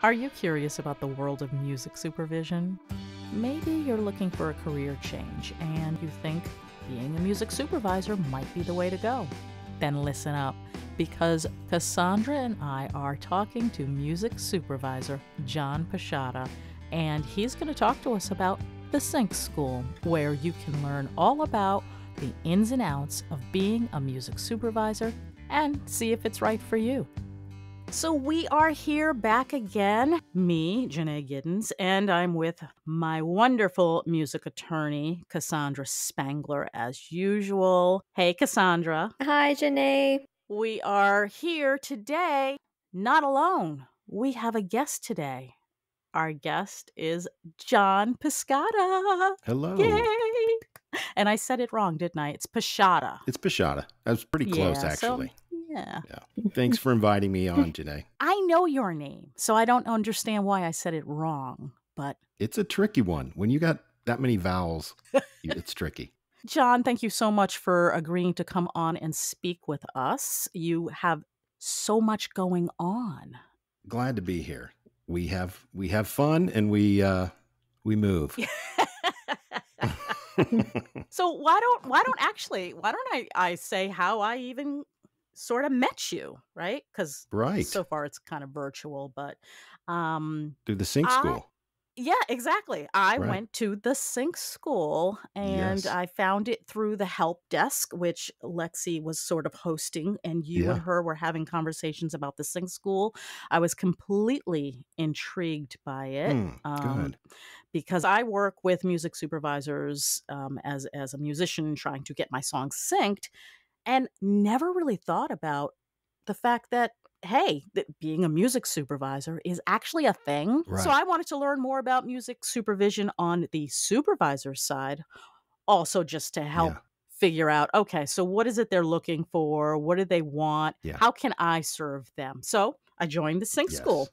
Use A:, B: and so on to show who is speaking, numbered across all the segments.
A: Are you curious about the world of music supervision? Maybe you're looking for a career change and you think being a music supervisor might be the way to go. Then listen up because Cassandra and I are talking to music supervisor John Pisciotta, and he's going to talk to us about the Sync School, where you can learn all about the ins and outs of being a music supervisor and see if it's right for you. So we are here back again, me, Jeanné Giddens, and I'm with my wonderful music attorney, Cassandra Spangler, as usual. Hey, Cassandra.
B: Hi, Janae.
A: We are here today, not alone. We have a guest today. Our guest is John Piscata.
C: Hello.
A: Yay! And I said it wrong, didn't I? It's Pisciotta.
C: It's Pisciotta. I was pretty close,
A: Yeah, so-
C: actually.
A: Yeah.
C: Yeah. Thanks for inviting me on today.
A: I know your name, so I don't understand why I said it wrong. But
C: It's a tricky one. When you got that many vowels, it's tricky.
A: John, thank you so much for agreeing to come on and speak with us. You have so much going on.
C: Glad to be here. We have we have fun and we uh we move.
A: so why don't why don't actually why don't I I say how I even sort of met you, right? Because
C: right.
A: so far it's kind of virtual, but um
C: Through the sync
A: I-
C: school.
A: Yeah, exactly. I
C: Right.
A: went to the sync school and
C: Yes.
A: I found it through the help desk, which Lexi was sort of hosting, and you and her were having conversations about the sync school. I was completely intrigued by it.
C: Hmm,
A: um,
C: good.
A: because I work with music supervisors um, as as a musician trying to get my songs synced, and never really thought about the fact that hey, that being a music supervisor is actually a thing. So I wanted to learn more about music supervision on the supervisor side, also just to help
C: Yeah.
A: figure out okay, so what is it they're looking for? What do they want?
C: Yeah.
A: How can I serve them? So I joined the sync school,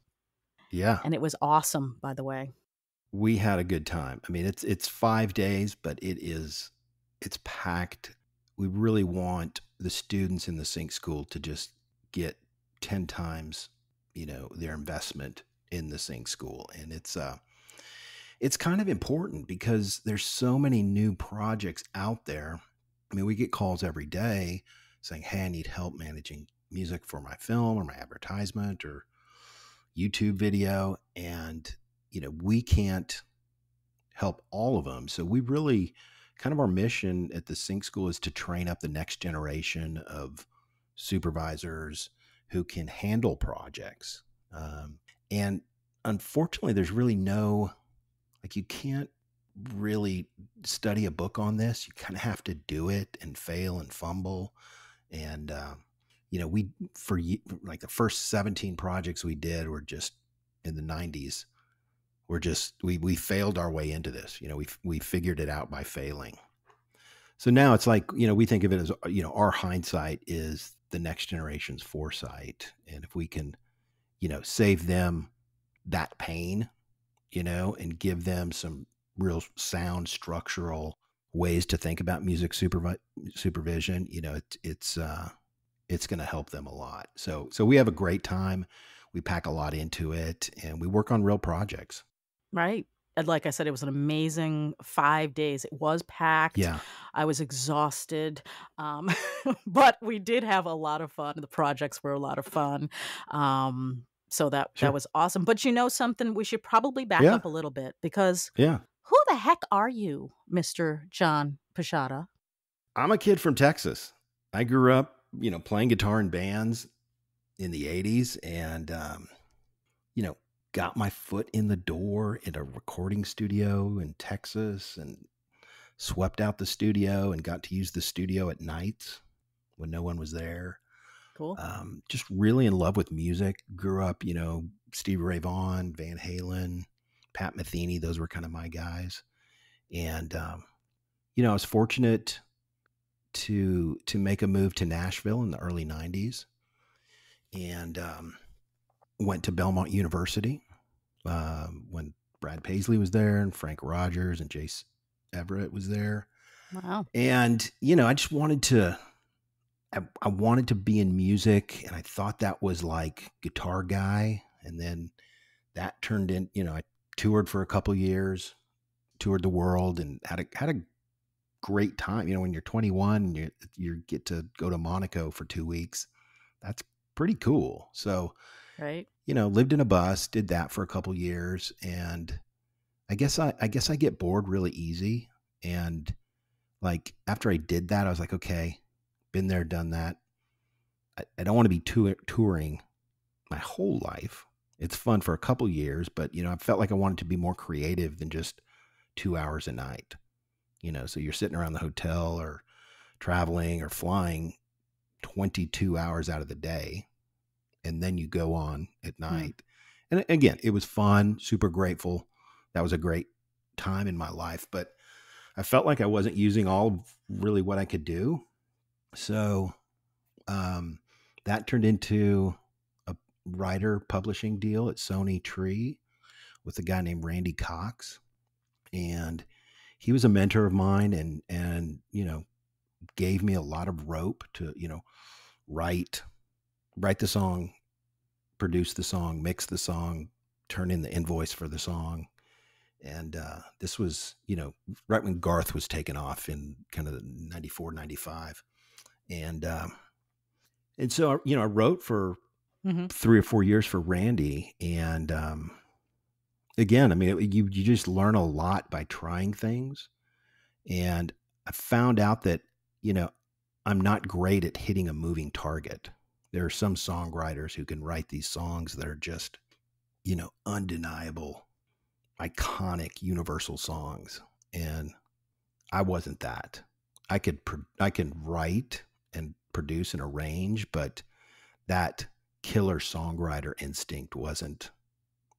C: Yeah.
A: and it was awesome, by the way.
C: we had a good time. I mean, it's it's 5 days, but it is it's packed. We really want the students in the sync school to just get 10 times, you know, their investment in the sync school and it's uh it's kind of important because there's so many new projects out there. I mean, we get calls every day saying, "Hey, I need help managing music for my film or my advertisement or YouTube video." And, you know, we can't help all of them. So we really kind of our mission at the Sync School is to train up the next generation of supervisors who can handle projects. Um, and unfortunately, there's really no, like, you can't really study a book on this. You kind of have to do it and fail and fumble. And, um, you know, we, for like the first 17 projects we did were just in the 90s. We're just, we, we failed our way into this. You know, we, we figured it out by failing. So now it's like, you know, we think of it as, you know, our hindsight is the next generation's foresight. And if we can, you know, save them that pain, you know, and give them some real sound structural ways to think about music supervi- supervision, you know, it, it's, uh, it's going to help them a lot. So, so we have a great time. We pack a lot into it and we work on real projects.
A: Right. And like I said, it was an amazing five days. It was packed.
C: Yeah.
A: I was exhausted. Um, but we did have a lot of fun. The projects were a lot of fun. Um, so that
C: Sure.
A: that was awesome. But you know something, we should probably back
C: Yeah.
A: up a little bit because
C: Yeah.
A: who the heck are you, Mr. John Pisciotta?
C: I'm a kid from Texas. I grew up, you know, playing guitar in bands in the 80s and, um, you know, got my foot in the door in a recording studio in Texas and swept out the studio and got to use the studio at nights when no one was there.
A: Cool.
C: Um, just really in love with music. Grew up, you know, Stevie Ray Vaughan, Van Halen, Pat Metheny. Those were kind of my guys. And, um, you know, I was fortunate to to make a move to Nashville in the early '90s, and um, went to Belmont University um, when Brad Paisley was there, and Frank Rogers and Jace Everett was there
A: wow.
C: and you know i just wanted to I, I wanted to be in music and i thought that was like guitar guy and then that turned in, you know, I toured for a couple years, toured the world and had a had a great time. You know, when you're 21 you you get to go to Monaco for 2 weeks. That's pretty cool. So,
A: right.
C: You know, lived in a bus, did that for a couple years and I guess I I guess I get bored really easy and like after I did that I was like, okay, been there, done that. I, I don't want to be tour- touring my whole life. It's fun for a couple years, but you know, I felt like I wanted to be more creative than just 2 hours a night. You know, so you're sitting around the hotel or traveling or flying 22 hours out of the day and then you go on at hmm. night. Mm. And again, it was fun, super grateful. That was a great time in my life, but I felt like I wasn't using all of really what I could do. So um, that turned into a writer publishing deal at Sony Tree with a guy named Randy Cox. And he was a mentor of mine and and you know gave me a lot of rope to you know write write the song produce the song mix the song turn in the invoice for the song and uh, this was you know right when garth was taken off in kind of 94 95 and um, and so you know i wrote for mm-hmm. three or four years for randy and um, again, I mean, you you just learn a lot by trying things, and I found out that you know I'm not great at hitting a moving target. There are some songwriters who can write these songs that are just you know undeniable, iconic, universal songs, and I wasn't that. I could I can write and produce and arrange, but that killer songwriter instinct wasn't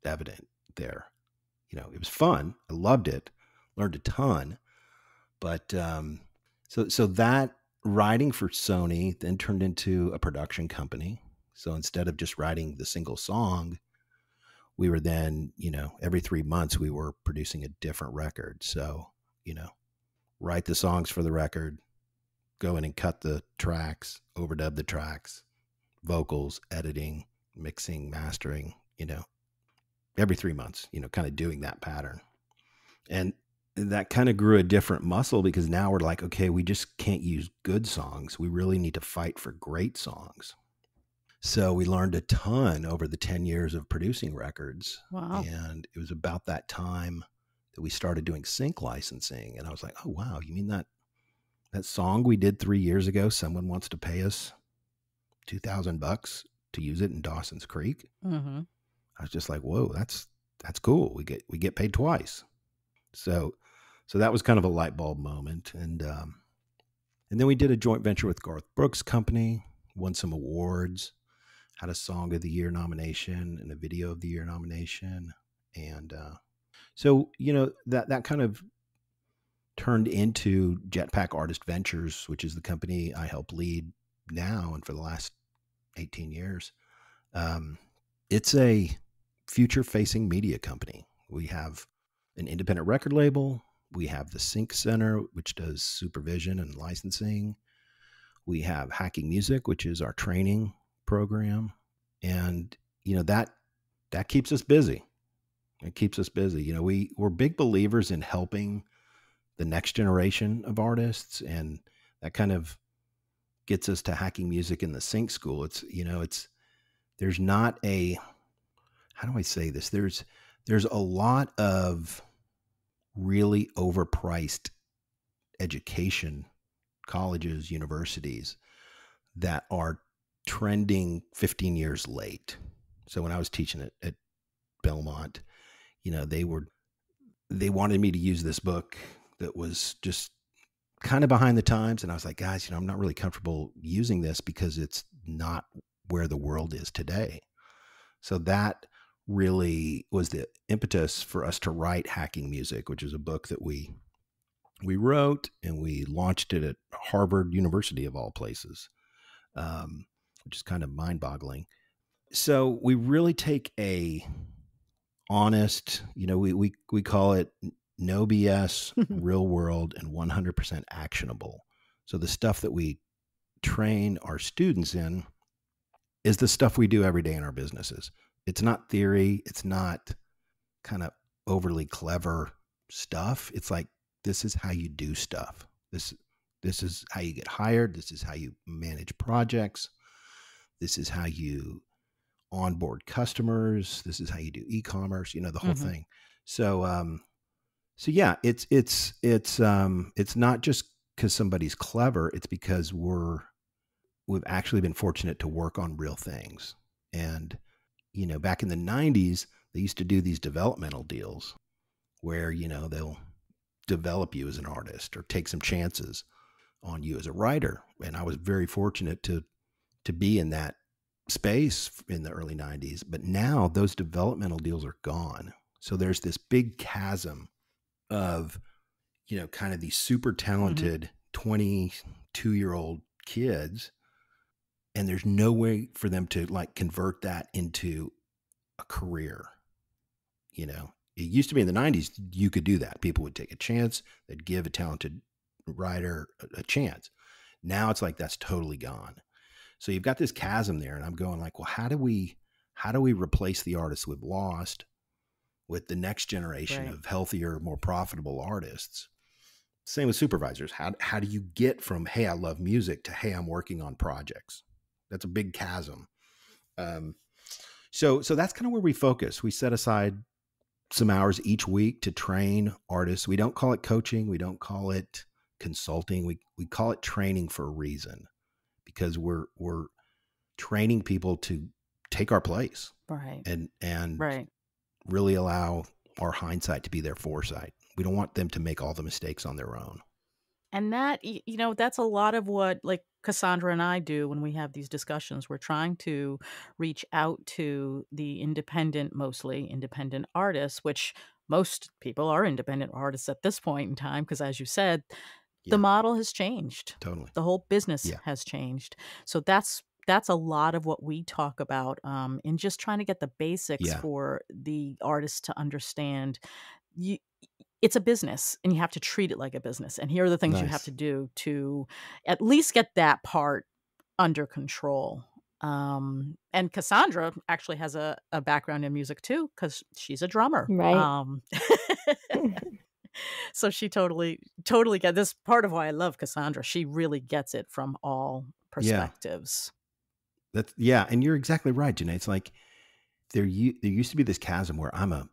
C: evident there. You know, it was fun. I loved it, learned a ton. But um, so so that writing for Sony then turned into a production company. So instead of just writing the single song, we were then, you know, every three months we were producing a different record. So, you know, write the songs for the record, go in and cut the tracks, overdub the tracks, vocals, editing, mixing, mastering, you know, every three months, you know, kind of doing that pattern. And that kind of grew a different muscle because now we're like, okay, we just can't use good songs. We really need to fight for great songs. So we learned a ton over the 10 years of producing records.
A: Wow.
C: And it was about that time that we started doing sync licensing. And I was like, oh, wow, you mean that that song we did three years ago, someone wants to pay us 2000 bucks to use it in Dawson's Creek? Mm-hmm. I was just like, whoa, that's that's cool. We get we get paid twice. So so that was kind of a light bulb moment. And um, and then we did a joint venture with Garth Brooks Company, won some awards, had a Song of the Year nomination and a Video of the Year nomination. And uh, so, you know, that that kind of turned into Jetpack Artist Ventures, which is the company I help lead now and for the last 18 years. Um, it's a future facing media company. We have an independent record label. We have the Sync Center, which does supervision and licensing. We have Hacking Music, which is our training program. And, you know, that that keeps us busy. It keeps us busy. You know, we, we're big believers in helping the next generation of artists and that kind of gets us to hacking music in the sync school. It's, you know, it's there's not a how do I say this? There's there's a lot of really overpriced education, colleges, universities that are trending 15 years late. So when I was teaching at, at Belmont, you know, they were they wanted me to use this book that was just kind of behind the times and I was like, guys, you know, I'm not really comfortable using this because it's not where the world is today. So that really was the impetus for us to write Hacking Music, which is a book that we we wrote and we launched it at Harvard University of all places, um, which is kind of mind boggling. So we really take a honest, you know, we we we call it no BS, real world, and 100% actionable. So the stuff that we train our students in is the stuff we do every day in our businesses it's not theory, it's not kind of overly clever stuff. It's like this is how you do stuff. This this is how you get hired, this is how you manage projects. This is how you onboard customers, this is how you do e-commerce, you know, the whole mm-hmm. thing. So um so yeah, it's it's it's um it's not just cuz somebody's clever, it's because we're we've actually been fortunate to work on real things. And you know, back in the 90s, they used to do these developmental deals where, you know, they'll develop you as an artist or take some chances on you as a writer. And I was very fortunate to to be in that space in the early 90s, but now those developmental deals are gone. So there's this big chasm of you know, kind of these super mm-hmm. talented 22 year old kids and there's no way for them to like convert that into a career you know? It used to be in the 90s you could do that. People would take a chance they'd give a talented writer a, a chance. Now it's like that's totally gone. So you've got this chasm there and i'm going like well how do we how do we replace the artists we've lost with the next generation right. of healthier more profitable artists? Same with supervisors. How, how do you get from hey i love music to hey i'm working on projects that's a big chasm. Um, so so that's kind of where we focus. We set aside some hours each week to train artists. We don't call it coaching. We don't call it consulting. We we call it training for a reason, because we're we're training people to take our place,
A: right?
C: And and
A: right.
C: really allow our hindsight to be their foresight. We don't want them to make all the mistakes on their own.
A: And that you know that's a lot of what like Cassandra and I do when we have these discussions. We're trying to reach out to the independent, mostly independent artists, which most people are independent artists at this point in time, because as you said, yeah. the model has changed.
C: Totally.
A: The whole business yeah. has changed. So that's that's a lot of what we talk about um, in just trying to get the basics yeah. for the artists to understand. You, it's a business and you have to treat it like a business. And here are the things nice. you have to do to at least get that part under control. Um, and Cassandra actually has a, a background in music too, because she's a drummer.
B: Right.
A: Um, so she totally, totally get this part of why I love Cassandra. She really gets it from all perspectives.
C: Yeah. That's yeah, and you're exactly right, Jeanné. It's like there there used to be this chasm where I'm a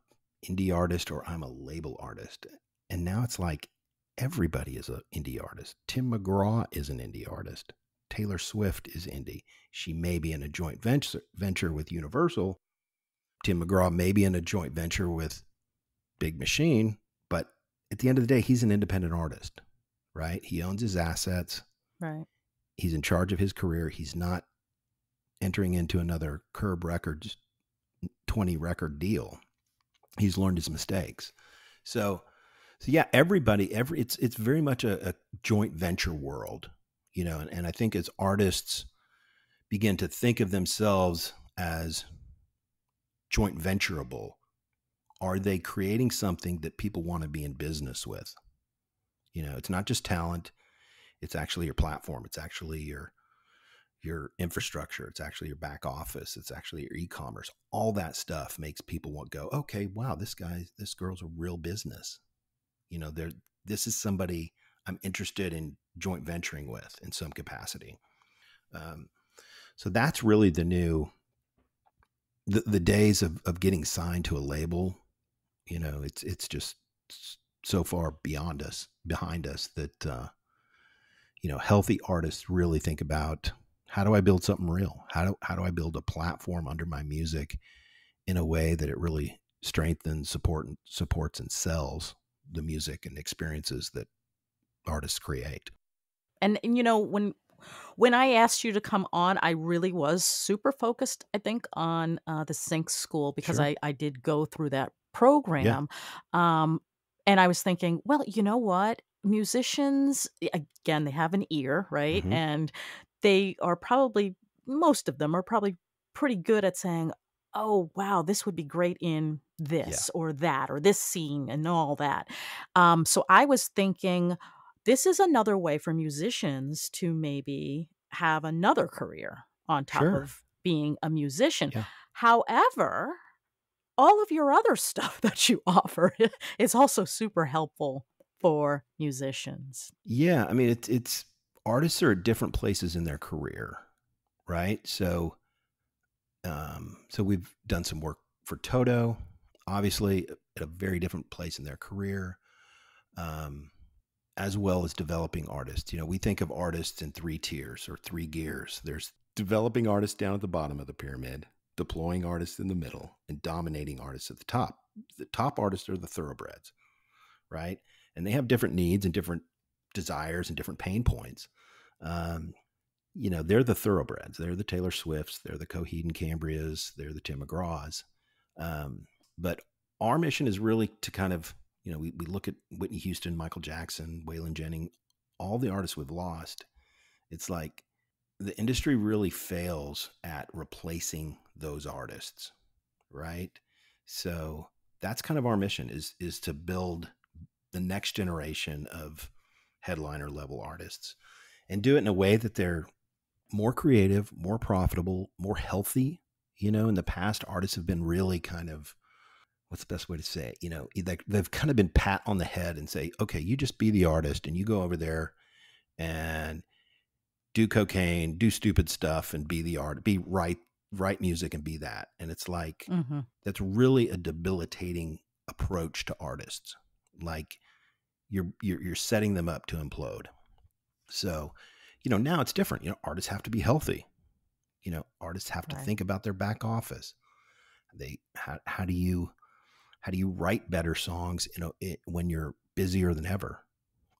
C: indie artist or I'm a label artist. And now it's like everybody is an indie artist. Tim McGraw is an indie artist. Taylor Swift is indie. She may be in a joint venture venture with Universal. Tim McGraw may be in a joint venture with Big Machine, but at the end of the day, he's an independent artist, right? He owns his assets.
A: Right.
C: He's in charge of his career. He's not entering into another Curb Records 20 record deal he's learned his mistakes. So, so yeah, everybody, every it's it's very much a, a joint venture world, you know. And, and I think as artists begin to think of themselves as joint ventureable, are they creating something that people want to be in business with? You know, it's not just talent; it's actually your platform. It's actually your your infrastructure it's actually your back office it's actually your e-commerce all that stuff makes people want go okay wow this guy this girl's a real business. You know there this is somebody i'm interested in joint venturing with in some capacity. Um, so that's really the new the, the days of, of getting signed to a label you know it's it's just so far beyond us behind us that uh, you know healthy artists really think about how do I build something real? How do how do I build a platform under my music in a way that it really strengthens, support, and supports and sells the music and experiences that artists create.
A: And, and you know when when I asked you to come on, I really was super focused. I think on uh, the Sync School because sure. I I did go through that program. Yeah. Um, and I was thinking, well, you know what? Musicians, again, they have an ear, right? Mm-hmm. And they are probably most of them are probably pretty good at saying oh wow this would be great in this yeah. or that or this scene and all that um, so i was thinking this is another way for musicians to maybe have another career on top sure. of being a musician yeah. However, all of your other stuff that you offer is also super helpful for musicians.
C: Yeah, I mean it's it's artists are at different places in their career, right? So um so we've done some work for Toto, obviously at a very different place in their career. Um as well as developing artists. You know, we think of artists in three tiers or three gears. There's developing artists down at the bottom of the pyramid, deploying artists in the middle, and dominating artists at the top. The top artists are the thoroughbreds, right? And they have different needs and different desires and different pain points. Um, you know, they're the thoroughbreds. They're the Taylor Swifts. They're the Coheed and Cambrias. They're the Tim McGraws. Um, but our mission is really to kind of, you know, we, we look at Whitney Houston, Michael Jackson, Waylon Jennings, all the artists we've lost. It's like the industry really fails at replacing those artists, right? So that's kind of our mission is is to build the next generation of headliner level artists and do it in a way that they're more creative, more profitable, more healthy. You know, in the past, artists have been really kind of what's the best way to say it? You know, they've kind of been pat on the head and say, okay, you just be the artist and you go over there and do cocaine, do stupid stuff, and be the art, be write write music and be that. And it's like mm-hmm. that's really a debilitating approach to artists. Like you're, you're you're setting them up to implode. So, you know, now it's different. You know, artists have to be healthy. You know, artists have to think about their back office. They how how do you how do you write better songs? You know, it, when you're busier than ever.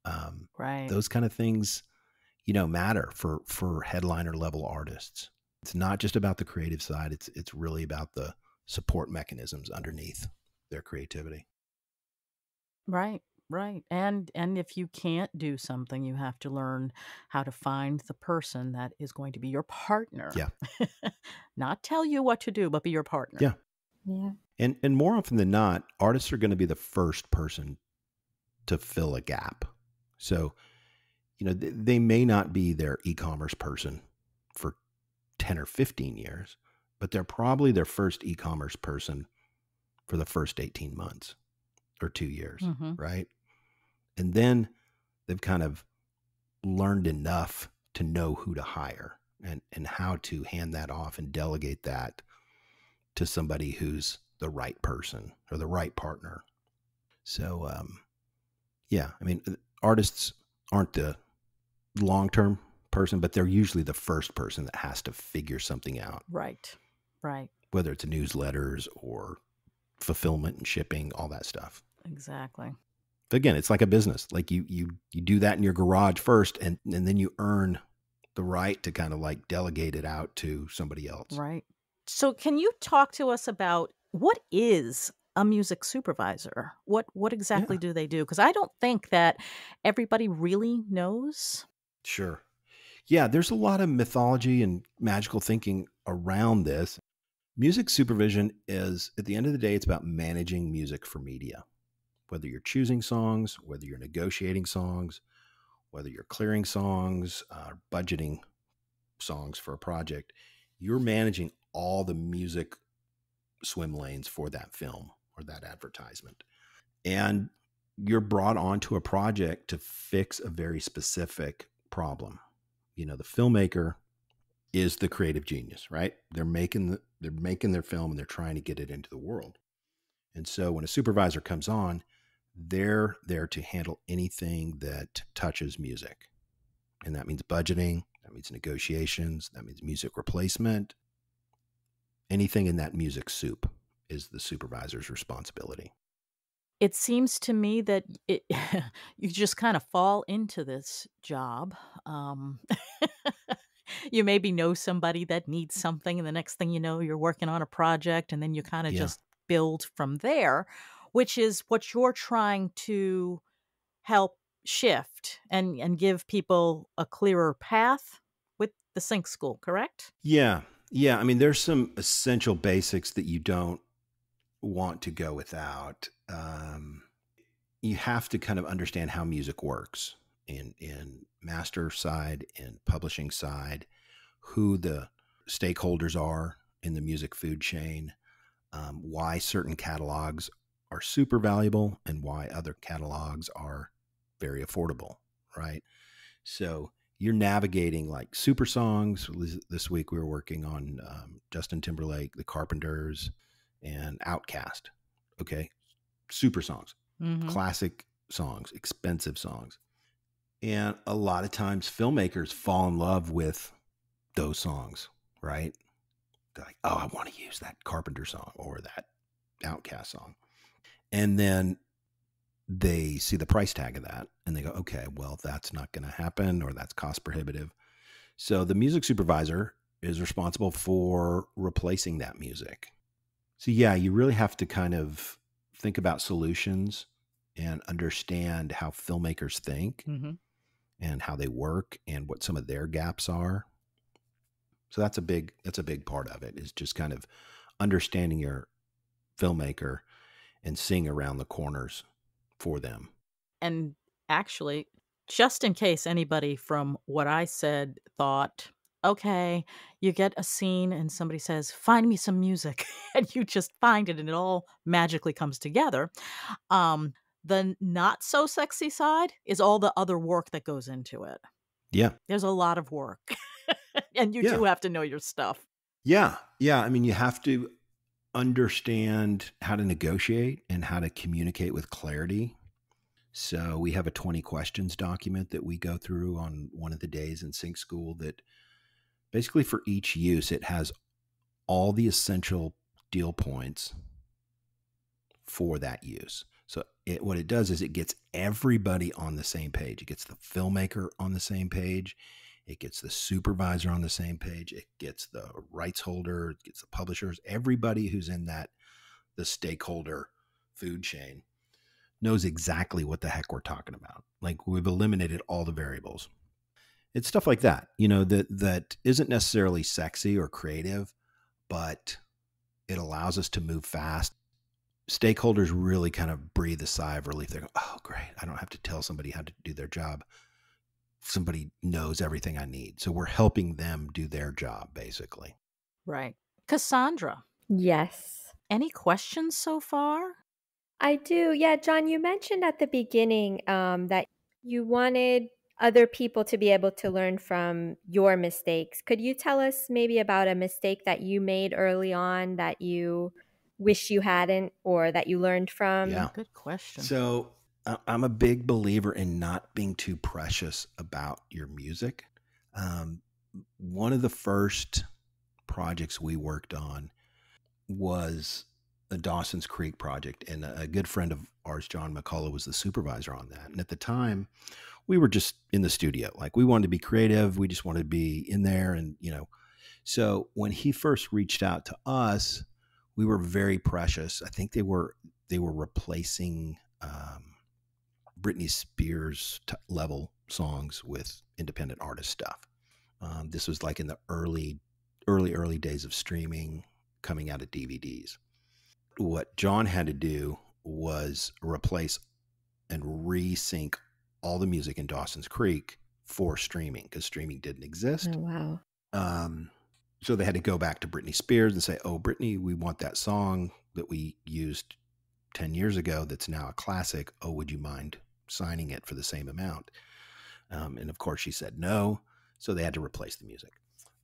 A: Um, right.
C: Those kind of things you know matter for for headliner level artists it's not just about the creative side it's it's really about the support mechanisms underneath their creativity
A: right right and and if you can't do something you have to learn how to find the person that is going to be your partner.
C: Yeah.
A: Not tell you what to do but be your partner.
C: Yeah.
A: Yeah.
C: And and more often than not artists are going to be the first person to fill a gap. So you know, they may not be their e-commerce person for 10 or 15 years, but they're probably their first e-commerce person for the first 18 months or 2 years, mm-hmm. right? And then they've kind of learned enough to know who to hire and and how to hand that off and delegate that to somebody who's the right person or the right partner. So um yeah, I mean artists aren't the long term person, but they're usually the first person that has to figure something out.
A: Right. Right.
C: Whether it's newsletters or fulfillment and shipping, all that stuff.
A: Exactly.
C: Again, it's like a business. Like you you you do that in your garage first and and then you earn the right to kind of like delegate it out to somebody else.
A: Right. So can you talk to us about what is a music supervisor? What what exactly yeah. do they do? Because I don't think that everybody really knows.
C: Sure. Yeah, there's a lot of mythology and magical thinking around this. Music supervision is, at the end of the day, it's about managing music for media. Whether you're choosing songs, whether you're negotiating songs, whether you're clearing songs, uh, budgeting songs for a project, you're managing all the music swim lanes for that film or that advertisement. And you're brought onto a project to fix a very specific problem. You know, the filmmaker is the creative genius, right? They're making the, they're making their film and they're trying to get it into the world. And so when a supervisor comes on, they're there to handle anything that touches music. And that means budgeting, that means negotiations, that means music replacement. Anything in that music soup is the supervisor's responsibility
A: it seems to me that it, you just kind of fall into this job. Um, you maybe know somebody that needs something, and the next thing you know, you're working on a project, and then you kind of yeah. just build from there, which is what you're trying to help shift and and give people a clearer path with the sync school correct?
C: Yeah yeah i mean there's some essential basics that you don't want to go without um, you have to kind of understand how music works in in master side and publishing side, who the stakeholders are in the music food chain, um, why certain catalogs are super valuable and why other catalogs are very affordable, right? So you're navigating like super songs. This week we were working on um, Justin Timberlake, The Carpenters, and OutKast. Okay, super songs, mm-hmm. classic songs, expensive songs. And a lot of times filmmakers fall in love with those songs, right? They're like, oh, I want to use that Carpenter song or that OutKast song. And then they see the price tag of that and they go, okay, well, that's not going to happen or that's cost prohibitive. So the music supervisor is responsible for replacing that music. So, yeah, you really have to kind of think about solutions and understand how filmmakers think mm-hmm. and how they work and what some of their gaps are. So that's a big that's a big part of it is just kind of understanding your filmmaker and sing around the corners for them.
A: And actually, just in case anybody from what I said thought, okay, you get a scene and somebody says, find me some music, and you just find it and it all magically comes together. Um, the not so sexy side is all the other work that goes into it.
C: Yeah.
A: There's a lot of work. and you yeah. do have to know your stuff.
C: Yeah. Yeah. I mean, you have to understand how to negotiate and how to communicate with clarity. So we have a 20 questions document that we go through on one of the days in sync school that basically for each use it has all the essential deal points for that use. So it, what it does is it gets everybody on the same page. It gets the filmmaker on the same page. It gets the supervisor on the same page. It gets the rights holder. It gets the publishers. Everybody who's in that the stakeholder food chain knows exactly what the heck we're talking about. Like we've eliminated all the variables. It's stuff like that, you know, that that isn't necessarily sexy or creative, but it allows us to move fast stakeholders really kind of breathe a sigh of relief. They go, "Oh, great! I don't have to tell somebody how to do their job. Somebody knows everything I need." So we're helping them do their job, basically.
A: Right, Cassandra.
B: Yes.
A: Any questions so far?
B: I do. Yeah, John, you mentioned at the beginning um, that you wanted other people to be able to learn from your mistakes. Could you tell us maybe about a mistake that you made early on that you wish you hadn't or that you learned from?
C: Yeah.
A: Good question.
C: So I'm a big believer in not being too precious about your music. Um, one of the first projects we worked on was the Dawson's Creek project, and a good friend of ours, John McCullough, was the supervisor on that. And at the time, we were just in the studio, like we wanted to be creative, we just wanted to be in there, and you know. So when he first reached out to us, we were very precious. I think they were they were replacing um, Britney Spears t- level songs with independent artist stuff. Um, this was like in the early early early days of streaming, coming out of DVDs. What John had to do was replace and resync all the music in Dawson's Creek for streaming because streaming didn't exist.
B: Oh, wow.
C: Um, so they had to go back to Britney Spears and say, "Oh, Britney, we want that song that we used 10 years ago that's now a classic. Oh, would you mind signing it for the same amount?" Um, and of course, she said no. So they had to replace the music.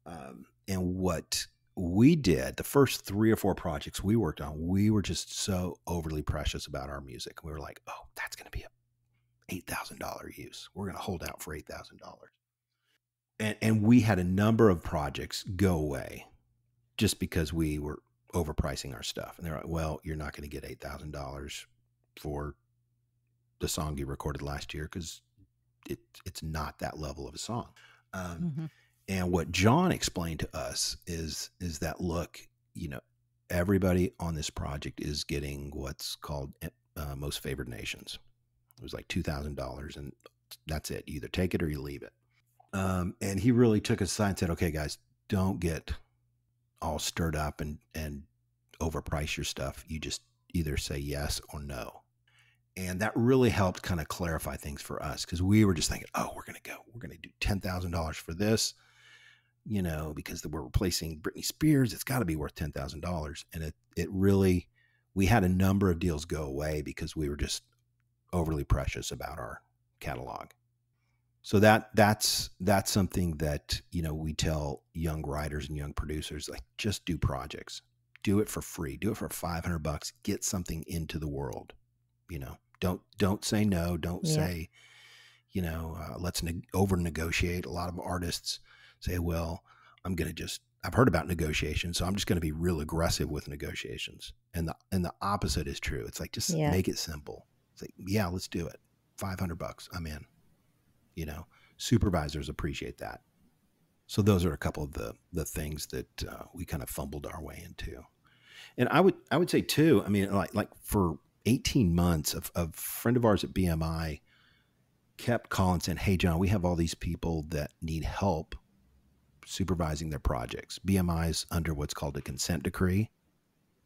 C: Um, and what we did, the first three or four projects we worked on, we were just so overly precious about our music. We were like, "Oh, that's going to be a eight thousand dollar use. We're going to hold out for eight thousand dollars." and, and we had a number of projects go away just because we were overpricing our stuff. And they're like, well, you're not going to get $8,000 for the song you recorded last year because it, it's not that level of a song. Um, mm-hmm. And what John explained to us is is that look, you know, everybody on this project is getting what's called uh, most favored nations. It was like two thousand dollars, and that's it. You either take it or you leave it. Um, and he really took us aside and said, okay, guys, don't get all stirred up and, and overprice your stuff. You just either say yes or no. And that really helped kind of clarify things for us because we were just thinking, oh, we're going to go, we're going to do $10,000 for this. you know, because we're replacing Britney Spears. It's got to be worth ten thousand dollars, and it it really. We had a number of deals go away because we were just overly precious about our catalog. So that that's that's something that you know we tell young writers and young producers like just do projects, do it for free, do it for five hundred bucks, get something into the world. You know, don't don't say no, don't yeah. say, you know, uh, let's ne- over negotiate. A lot of artists say, well, I'm going to just I've heard about negotiations, so I'm just going to be real aggressive with negotiations. And the and the opposite is true. It's like just yeah. make it simple. It's like, yeah, let's do it. 500 bucks. I'm in. You know, supervisors appreciate that. So those are a couple of the the things that uh, we kind of fumbled our way into. And I would I would say too. I mean, like like for 18 months, of a friend of ours at BMI kept calling saying, "Hey, John, we have all these people that need help supervising their projects. BMI is under what's called a consent decree,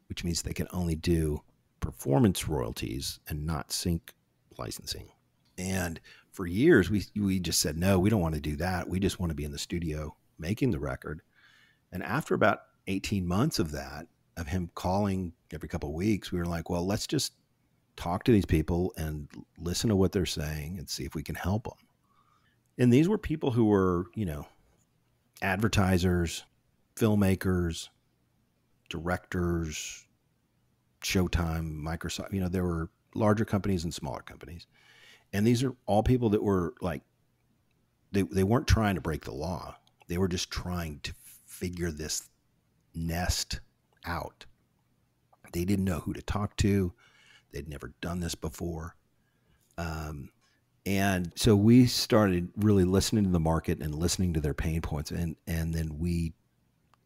C: which means they can only do performance royalties and not sync licensing. And for years, we we just said no, we don't want to do that. We just want to be in the studio making the record. And after about 18 months of that, of him calling every couple of weeks, we were like, well, let's just talk to these people and listen to what they're saying and see if we can help them. And these were people who were, you know, advertisers, filmmakers, directors, Showtime, Microsoft. You know, there were larger companies and smaller companies. And these are all people that were like, they, they weren't trying to break the law. They were just trying to figure this nest out. They didn't know who to talk to. They'd never done this before. Um, and so we started really listening to the market and listening to their pain points. And, and then we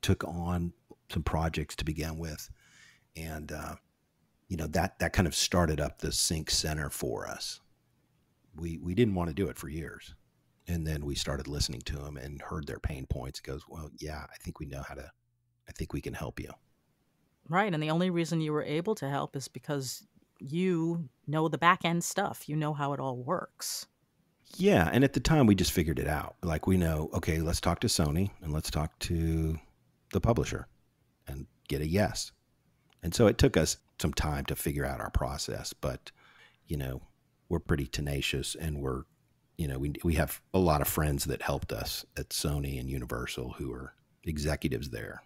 C: took on some projects to begin with. And, uh, you know that that kind of started up the sync center for us we we didn't want to do it for years and then we started listening to them and heard their pain points it goes well yeah i think we know how to i think we can help you
A: right and the only reason you were able to help is because you know the back end stuff. You know how it all works.
C: Yeah and at the time we just figured it out. Like we know okay let's talk to sony and let's talk to the publisher and get a yes. And so it took us some time to figure out our process, but you know, we're pretty tenacious and we're you know, we we have a lot of friends that helped us at Sony and Universal who are executives there.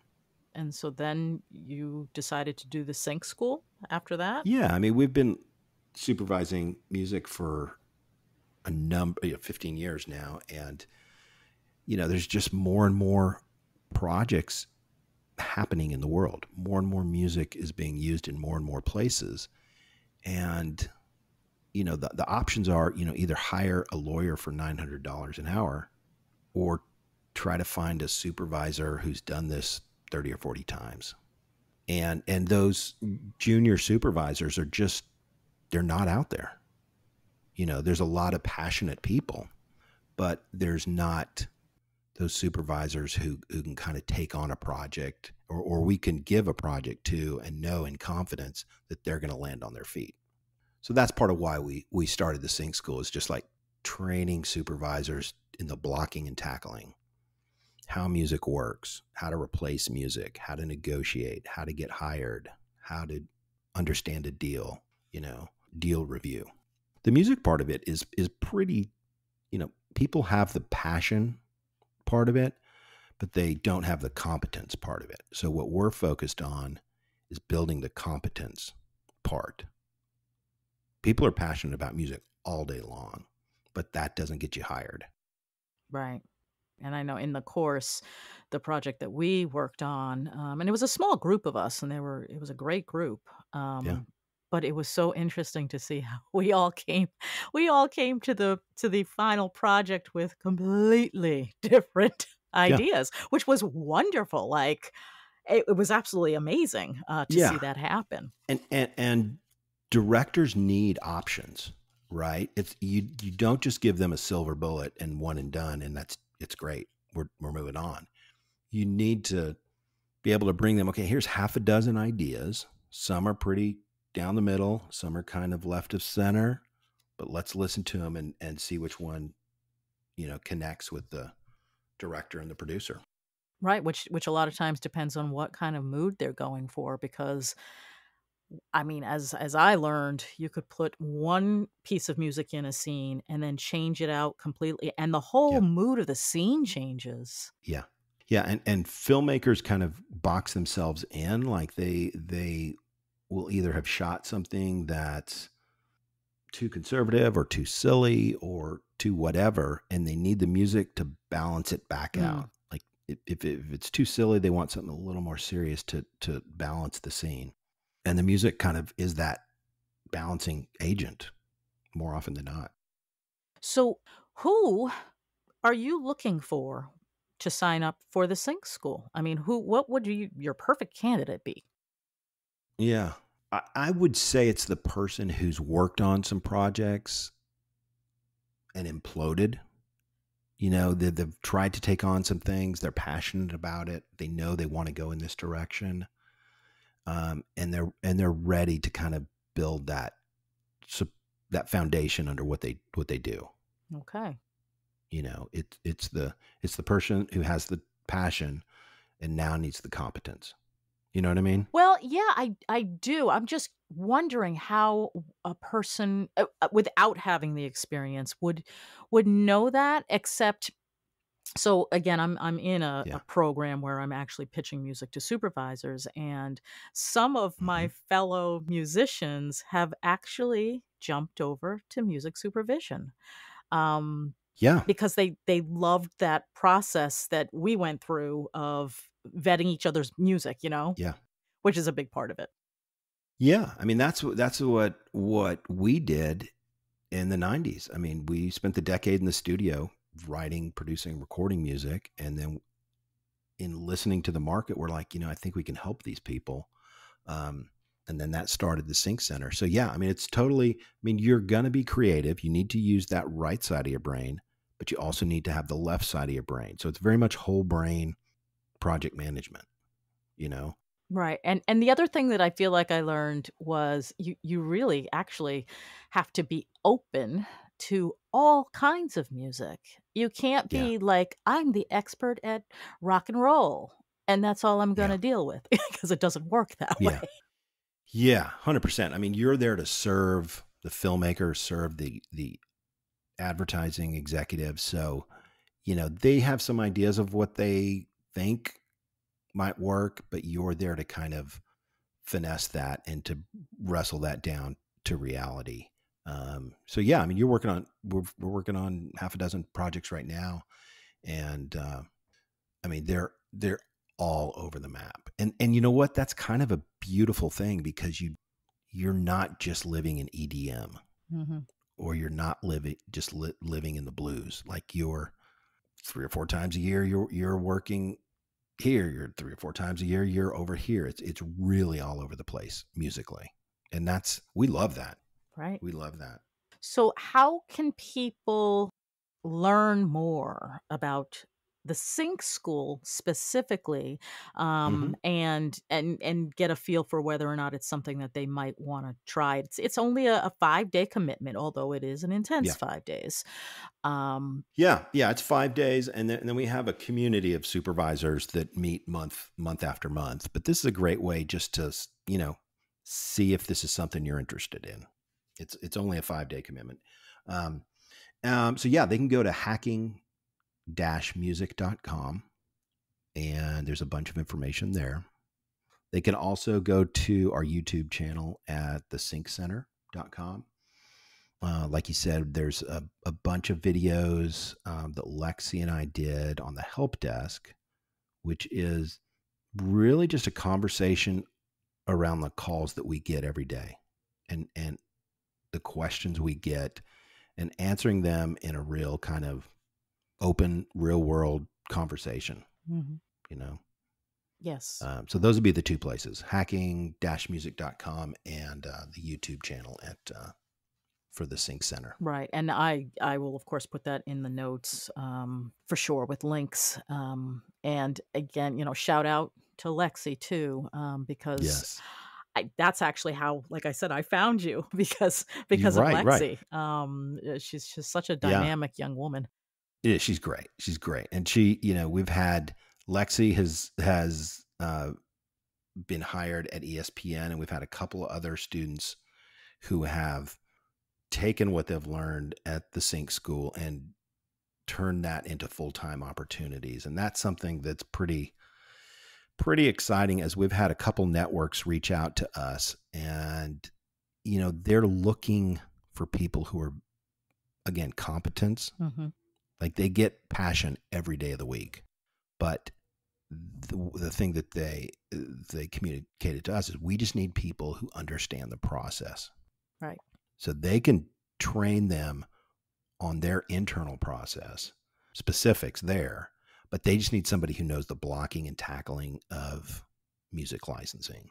A: And so then you decided to do the sync school after that?
C: Yeah, I mean, we've been supervising music for a number you know, 15 years now and you know, there's just more and more projects happening in the world. More and more music is being used in more and more places. And, you know, the, the options are, you know, either hire a lawyer for $900 an hour or try to find a supervisor who's done this 30 or 40 times. And, and those junior supervisors are just, they're not out there. You know, there's a lot of passionate people, but there's not those supervisors who, who can kind of take on a project or, or we can give a project to and know in confidence that they're going to land on their feet. So that's part of why we, we started the Sync School is just like training supervisors in the blocking and tackling, how music works, how to replace music, how to negotiate, how to get hired, how to understand a deal, you know, deal review. The music part of it is is pretty, you know, people have the passion part of it, but they don't have the competence part of it. So what we're focused on is building the competence part. People are passionate about music all day long, but that doesn't get you hired.
A: Right. And I know in the course, the project that we worked on, um, and it was a small group of us, and they were it was a great group. Um, yeah. But it was so interesting to see how we all came, we all came to the to the final project with completely different ideas, yeah. which was wonderful. Like it, it was absolutely amazing uh, to yeah. see that happen.
C: And, and and directors need options, right? It's you you don't just give them a silver bullet and one and done, and that's it's great. We're we're moving on. You need to be able to bring them. Okay, here's half a dozen ideas. Some are pretty down the middle. Some are kind of left of center. But let's listen to them and and see which one, you know, connects with the director and the producer.
A: Right, which which a lot of times depends on what kind of mood they're going for because I mean, as as I learned, you could put one piece of music in a scene and then change it out completely, and the whole
C: Yeah.
A: mood of the scene changes.
C: Yeah. Yeah, and and filmmakers kind of box themselves in like they they will either have shot something that's too conservative or too silly or too whatever and they need the music to balance it back
A: Mm.
C: out. Like if if, if it's too silly, they want something a little more serious to to balance the scene. And the music kind of is that balancing agent more often than not.
A: So, who are you looking for to sign up for the sync school? I mean, who what would you your perfect candidate be?
C: Yeah. I, I would say it's the person who's worked on some projects and imploded. You know, they, they've tried to take on some things. They're passionate about it. They know they want to go in this direction, um, and they're and they're ready to kind of build that that foundation under what they what they do.
A: Okay.
C: You know, it's it's the it's the person who has the passion and now needs the competence. You know what I mean?
A: Well, yeah, I I do. I'm just wondering how a person uh, uh, without having the experience would would know that except so again i'm i'm in a,
C: Yeah.
A: a program where i'm actually pitching music to supervisors and some of my fellow musicians have actually jumped over to music supervision um
C: Yeah.
A: because they they loved that process that we went through of vetting each other's music you know
C: Yeah.
A: which is a big part of it
C: Yeah, I mean that's what that's what what we did in the 90s. I mean, we spent the decade in the studio writing, producing, recording music and then in listening to the market we're like, you know, I think we can help these people. Um and then that started the Sync Center. So yeah, I mean it's totally I mean you're going to be creative. You need to use that right side of your brain, but you also need to have the left side of your brain. So it's very much whole brain project management, you know.
A: Right. And and the other thing that I feel like I learned was you you really actually have to be open to all kinds of music. You can't
C: Yeah.
A: be like I'm the expert at rock and roll and that's all I'm going to
C: Yeah.
A: deal with because it doesn't work that
C: Yeah.
A: way.
C: Yeah, hundred percent. I mean, you're there to serve the filmmaker, serve the the advertising executive. So, you know, they have some ideas of what they think might work, but you're there to kind of finesse that and to wrestle that down to reality. Um, so yeah, I mean, you're working on we're we're working on half a dozen projects right now, and uh, I mean they're they're all over the map. And and you know what? That's kind of a beautiful thing because you you're not just living in EDM
A: hmm
C: or you're not living just li- living in the blues. Like you're three or four times a year you're you're working here, you're three or four times a year you're over here. It's it's really all over the place musically. And that's we love that.
A: Right.
C: We love that.
A: So how can people learn more about the sync school specifically um, and and and get a feel for whether or not it's something that they might want to try it's it's only a, a five day commitment although it is an intense
C: Yeah.
A: five days um
C: Yeah, yeah, it's five days, and then, and then we have a community of supervisors that meet month month after month. But this is a great way just to you know see if this is something you're interested in. It's it's only a five day commitment. Um, um, so yeah, they can go to hacking music.com and there's a bunch of information there. They can also go to our YouTube channel at thesynccenter.com. Uh, like you said, there's a, a bunch of videos um, that Lexi and I did on the help desk, which is really just a conversation around the calls that we get every day and, and the questions we get and answering them in a real kind of open, real world conversation,
A: mhm.
C: you know?
A: yes
C: Um, so those would be the two places hacking music.com and uh, the YouTube channel at uh, for the Sync Center.
A: right and i i will of course put that in the notes um for sure with links um and again you know shout out to lexi too um because
C: Yes.
A: I, that's actually how, like I said, I found you because because
C: right,
A: of
C: right.
A: Lexi. Um, uh, she's just such a
C: Yeah.
A: dynamic young woman.
C: Yeah, she's great. She's great. And she, you know, we've had Lexi has has uh, been hired at ESPN, and we've had a couple of other students who have taken what they've learned at the sync school and turned that into full-time opportunities and that's something that's pretty pretty exciting as we've had a couple networks reach out to us and you know they're looking for people who are again competence. Mm-hmm. like they get passion every day of the week but the, the thing that they they communicated to us is we just need people who understand the process.
A: Right.
C: So they can train them on their internal process specifics there but they just need somebody who knows the blocking and tackling of music licensing.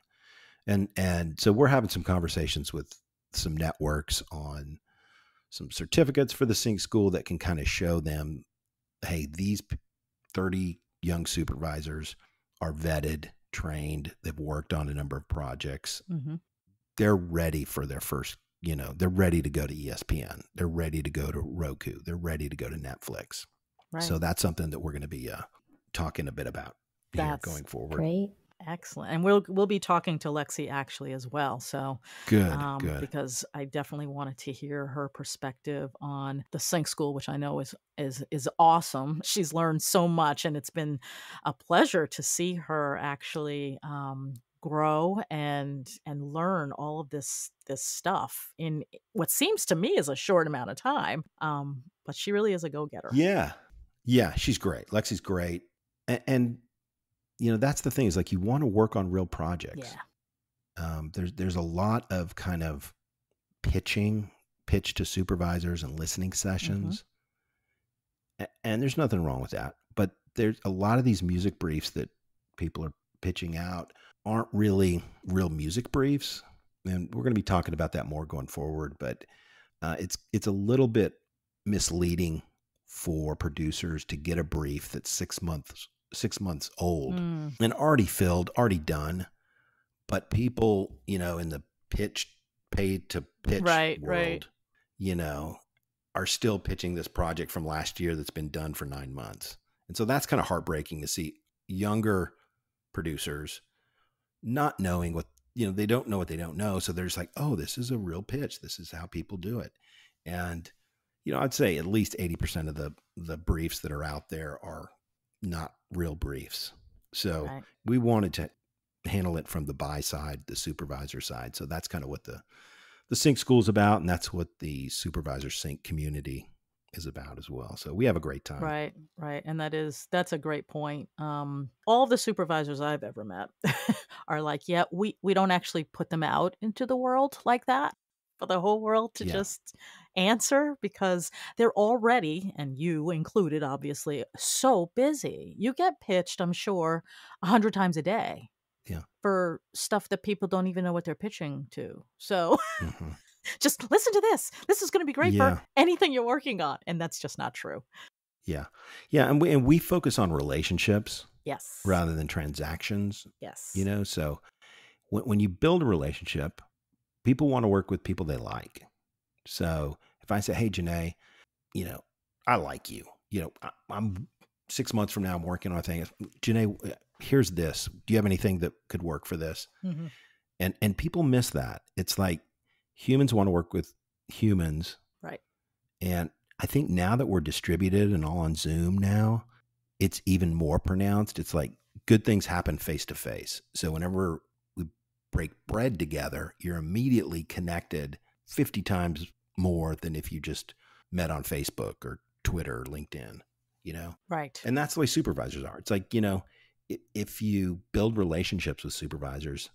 C: And and so we're having some conversations with some networks on some certificates for the sync school that can kind of show them hey these 30 young supervisors are vetted trained they've worked on a number of projects. Mm-hmm. they're ready for their first you know they're ready to go to espn they're ready to go to roku they're ready to go to netflix right. so that's something that we're going to be uh, talking a bit about going forward
B: great
A: Excellent. And we'll we'll be talking to Lexi actually as well. So
C: good, um, good.
A: Because I definitely wanted to hear her perspective on the Sync School, which I know is is is awesome. She's learned so much, and it's been a pleasure to see her actually um, grow and and learn all of this this stuff in what seems to me is a short amount of time. Um, but she really is a go getter.
C: Yeah, yeah, she's great. Lexi's great, and, and you know that's the thing is like you want to work on real projects.
A: Yeah.
C: Um, there's there's a lot of kind of pitching, pitch to supervisors and listening mm-hmm. sessions, mm-hmm. and there's nothing wrong with that. But there's a lot of these music briefs that people are pitching out aren't really real music briefs, and we're going to be talking about that more going forward. But uh, it's it's a little bit misleading for producers to get a brief that's six months six months old mm. and already filled, already done. But people, you know, in the pitch, paid to pitch
A: right,
C: world,
A: right.
C: you know, are still pitching this project from last year that's been done for nine months. And so that's kind of heartbreaking to see younger producers not knowing what, you know, they don't know what they don't know. So they're just like, oh, this is a real pitch. This is how people do it. And, you know, I'd say at least 80% of the, the briefs that are out there are not real briefs. So right. we wanted to handle it from the buy side, the supervisor side. So that's kind of what the the sync school is about, and that's what the supervisor sync community is about as well. So we have a great time.
A: Right, right. And that is that's a great point. Um all the supervisors I've ever met are like, yeah, we we don't actually put them out into the world like that for the whole world to yeah. just answer because they're already, and you included, obviously, so busy. You get pitched, I'm sure, a hundred times a day.
C: Yeah.
A: For stuff that people don't even know what they're pitching to. So mm-hmm. just listen to this. This is going to be great yeah. for anything you're working on. And that's just not true.
C: Yeah. Yeah. And we, and we focus on relationships.
A: Yes.
C: Rather than transactions.
A: Yes.
C: You know, so when, when you build a relationship, people want to work with people they like. So if I say, hey, Jeanné, you know, I like you, you know, I, am six months from now, I'm working on a thing. Jeanné, uh, here's this. Do you have anything that could work for this? Mm-hmm. And, and people miss that. It's like humans want to work with humans.
A: Right.
C: And I think now that we're distributed and all on Zoom now, it's even more pronounced. It's like good things happen face to face. So whenever we break bread together, you're immediately connected 50 times more than if you just met on Facebook or Twitter or LinkedIn, you know?
A: Right.
C: And that's the way supervisors are. It's like, you know, if you build relationships with supervisors,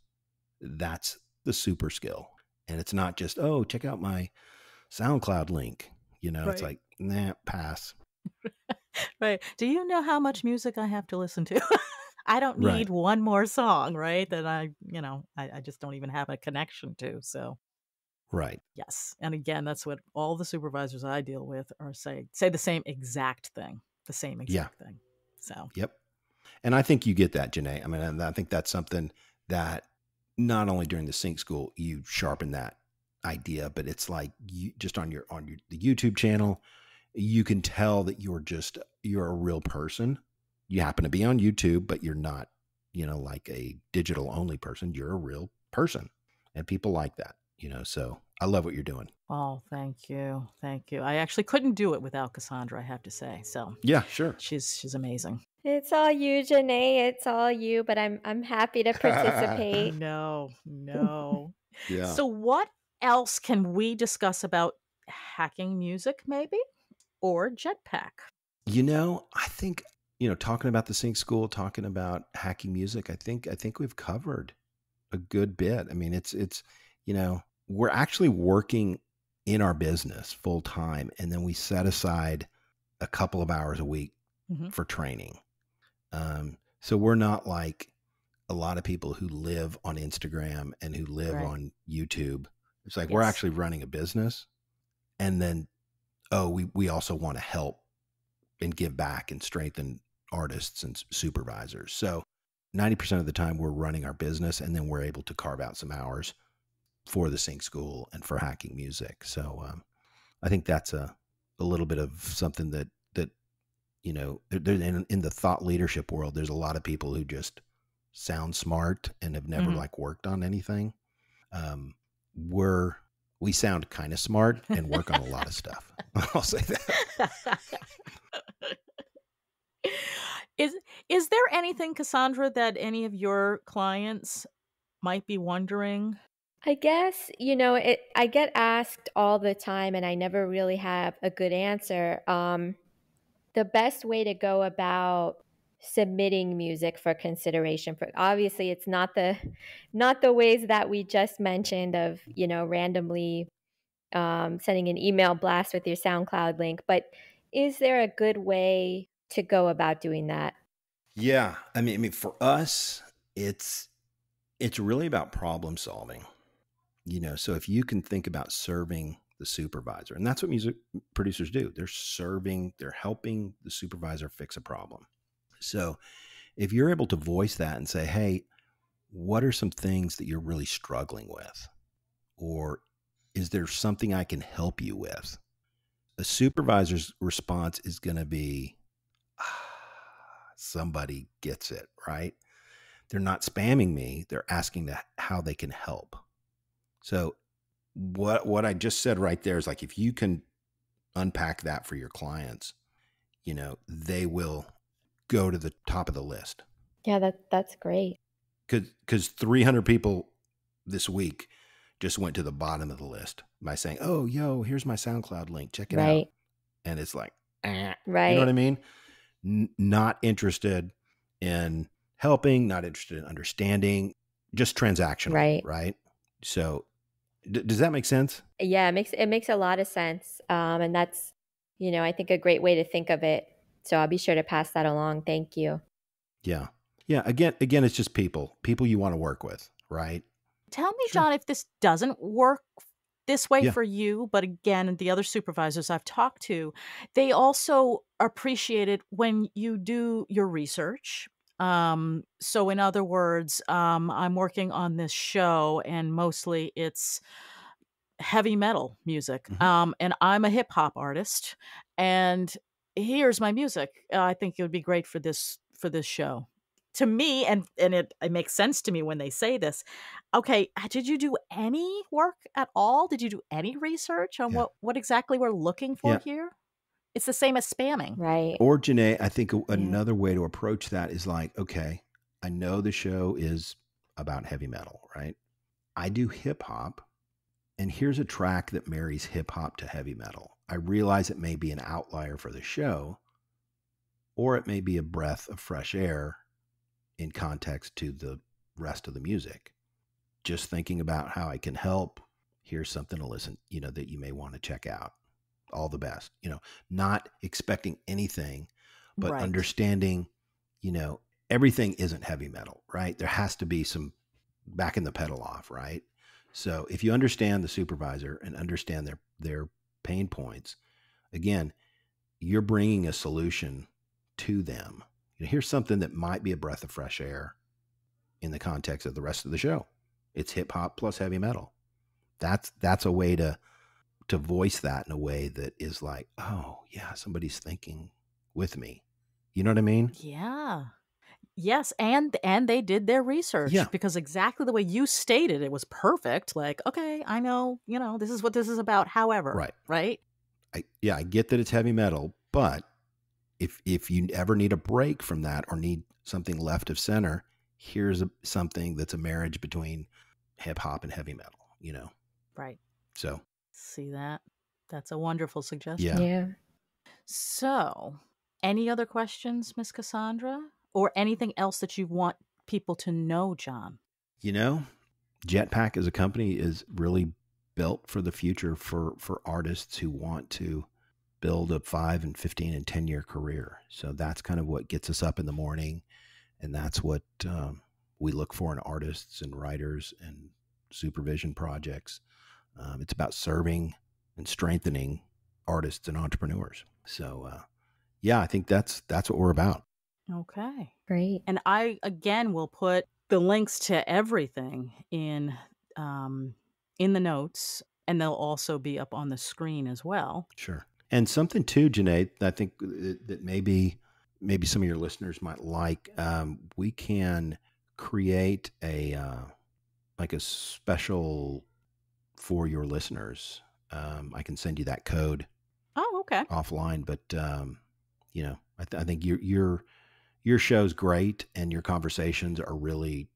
C: that's the super skill. And it's not just, oh, check out my SoundCloud link. You know, right. it's like, nah, pass.
A: right. Do you know how much music I have to listen to? I don't need right. one more song, right? That I, you know, I, I, just don't even have a connection to. So
C: Right.
A: Yes. And again, that's what all the supervisors I deal with are saying, say the same exact thing. The same exact yeah. thing. So
C: Yep. And I think you get that, Jeanné. I mean, I think that's something that not only during the sync school you sharpen that idea, but it's like you just on your on your the YouTube channel, you can tell that you're just you're a real person you happen to be on YouTube, but you're not, you know, like a digital only person. You're a real person, and people like that, you know. So I love what you're doing.
A: Oh, thank you, thank you. I actually couldn't do it without Cassandra. I have to say. So
C: yeah, sure.
A: She's she's amazing.
B: It's all you, Jeanné. It's all you. But I'm I'm happy to participate.
A: no, no.
C: yeah.
A: So what else can we discuss about hacking music, maybe, or Jetpack?
C: You know, I think you know, talking about the sync school, talking about hacking music, I think I think we've covered a good bit. I mean, it's it's you know, we're actually working in our business full time and then we set aside a couple of hours a week mm-hmm. for training. Um, so we're not like a lot of people who live on Instagram and who live right. on YouTube. It's like yes. we're actually running a business and then oh, we we also want to help and give back and strengthen artists and supervisors. So 90% of the time we're running our business and then we're able to carve out some hours for the sync school and for hacking music. So um, I think that's a, a little bit of something that, that, you know, in, in the thought leadership world, there's a lot of people who just sound smart and have never mm-hmm. like worked on anything. Um, we're, we sound kind of smart and work on a lot of stuff. I'll say that.
A: Is is there anything, Cassandra, that any of your clients might be wondering?
B: I guess, you know, it I get asked all the time and I never really have a good answer. Um the best way to go about submitting music for consideration for obviously it's not the not the ways that we just mentioned of, you know, randomly um, sending an email blast with your SoundCloud link, but is there a good way to go about doing that?
C: Yeah, I mean, I mean, for us, it's it's really about problem solving. You know, so if you can think about serving the supervisor, and that's what music producers do, they're serving, they're helping the supervisor fix a problem. So if you're able to voice that and say, hey, what are some things that you're really struggling with? Or is there something I can help you with? A supervisor's response is going to be, ah, somebody gets it, right? They're not spamming me, they're asking how they can help. So what what I just said right there is like if you can unpack that for your clients, you know, they will go to the top of the list.
B: Yeah, that that's great.
C: Cuz cuz 300 people this week just went to the bottom of the list by saying, "Oh, yo, here's my SoundCloud link. Check it right. out." And it's like, eh.
B: right?
C: You know what I mean? n- not interested in helping, not interested in understanding, just transactional, right? Right. So, d- does that make sense?
B: Yeah, it makes it makes a lot of sense, um, and that's you know I think a great way to think of it. So I'll be sure to pass that along. Thank you.
C: Yeah, yeah. Again, again, it's just people, people you want to work with, right?
A: Tell me, sure. John, if this doesn't work this way yeah. for you, but again, the other supervisors I've talked to, they also appreciate it when you do your research. Um, so, in other words, um, I'm working on this show, and mostly it's heavy metal music. Mm-hmm. Um, and I'm a hip hop artist, and here's my music. I think it would be great for this for this show to me and and it, it makes sense to me when they say this okay uh, did you do any work at all did you do any research on yeah. what what exactly we're looking for yeah. here it's the same as spamming
B: right
C: or Jeanné, i think another way to approach that is like okay i know the show is about heavy metal right i do hip hop and here's a track that marries hip hop to heavy metal i realize it may be an outlier for the show or it may be a breath of fresh air in context to the rest of the music. Just thinking about how I can help. Here's something to listen, you know, that you may want to check out. All the best, you know, not expecting anything, but right. understanding, you know, everything isn't heavy metal, right? There has to be some backing the pedal off, right? So if you understand the supervisor and understand their their pain points, again, you're bringing a solution to them you know, here's something that might be a breath of fresh air in the context of the rest of the show. It's hip hop plus heavy metal. That's that's a way to to voice that in a way that is like, oh yeah, somebody's thinking with me. You know what I mean?
A: Yeah. Yes, and and they did their research
C: Yeah.
A: because exactly the way you stated it was perfect. Like, okay, I know, you know, this is what this is about. However,
C: Right.
A: right?
C: I, yeah, I get that it's heavy metal, but if if you ever need a break from that or need something left of center, here's a, something that's a marriage between hip hop and heavy metal. You know,
A: Right.
C: so
A: See that? That's a wonderful suggestion.
C: Yeah.
B: Yeah.
A: So, any other questions, Miss Cassandra, or anything else that you want people to know, John?
C: you know, Jetpack as a company is really built for the future for for artists who want to build a five and fifteen and ten year career. So that's kind of what gets us up in the morning, and that's what um, we look for in artists and writers and supervision projects. Um, it's about serving and strengthening artists and entrepreneurs. So, uh, yeah, I think that's that's what we're about.
A: Okay.
B: Great.
A: And I again will put the links to everything in um in the notes and they'll also be up on the screen as well.
C: Sure. And something too, Jeanné, I think that that maybe maybe some of your listeners might like. Um, we can create a uh, like a special for your listeners. Um, I can send you that code
A: Oh, okay.
C: offline, but um, you know, I, th- I think your your your show's great, and your conversations are really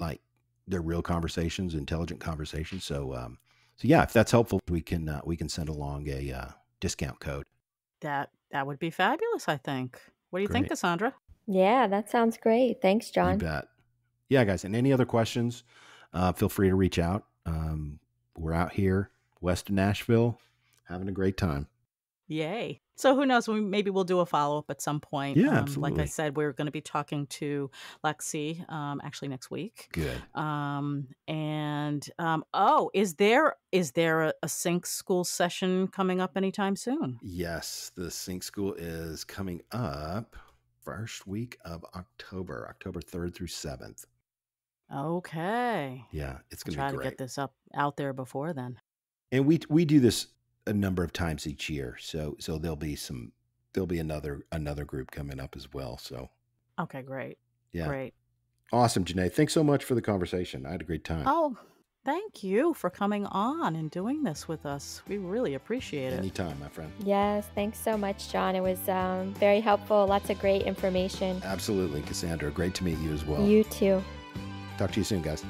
C: like they're real conversations, intelligent conversations. So, um, so yeah, if that's helpful, we can uh, we can send along a uh, discount code.
A: That that would be fabulous, I think. What do you think, Cassandra?
B: Yeah, that sounds great. Thanks,
C: You
B: John.
C: bet. Yeah, guys. And any other questions, uh, feel free to reach out. Um, we're out here west of Nashville, having a great time.
A: Yay. So who knows? Maybe we'll do a follow up at some point.
C: Yeah,
A: Um, like I said, we're going to be talking to Lexi um, actually next week.
C: Good.
A: Um, and um, oh, is there is there a, a sync school session coming up anytime soon?
C: Yes, the Sync School is coming up first week of October, October third through seventh.
A: Okay.
C: Yeah, it's
A: I'll
C: going to
A: try
C: be
A: to get this up out there before then.
C: and we we do this a number of times each year, so so there'll be some there'll be another another group coming up as well. So
A: Okay, great.
C: yeah,
A: Great.
C: awesome, Jeanné. Thanks so much for the conversation. I had a great time.
A: Oh, thank you for coming on and doing this with us. We really appreciate it.
C: Anytime, my friend.
B: Yes, thanks so much, John. It was um, very helpful. Lots of great information.
C: Absolutely, Cassandra. Great to meet you as well.
B: You too.
C: Talk to you soon, guys.